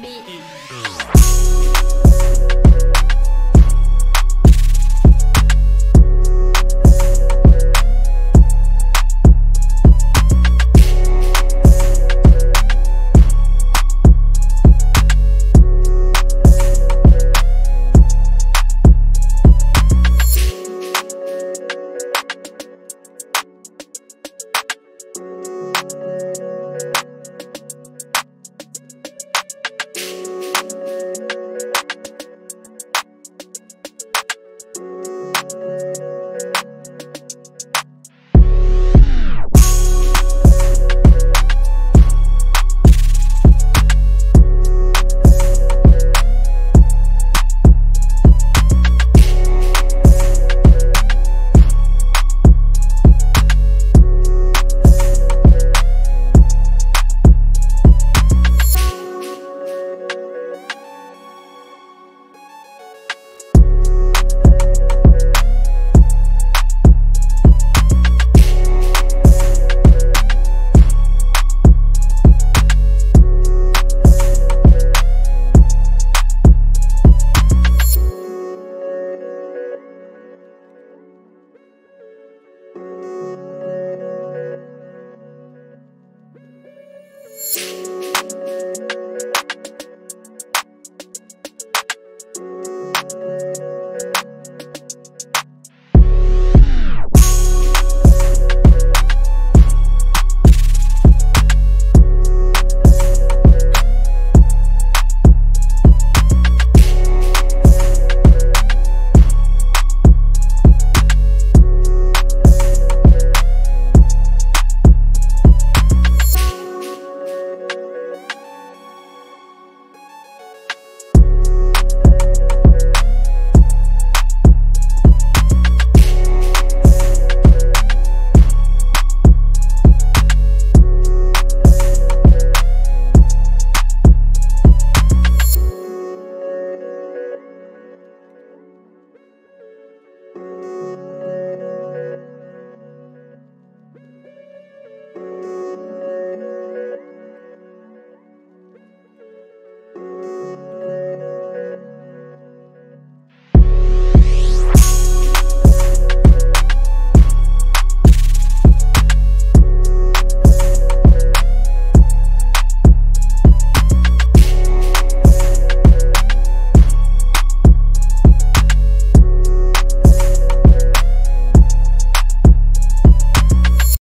Beat.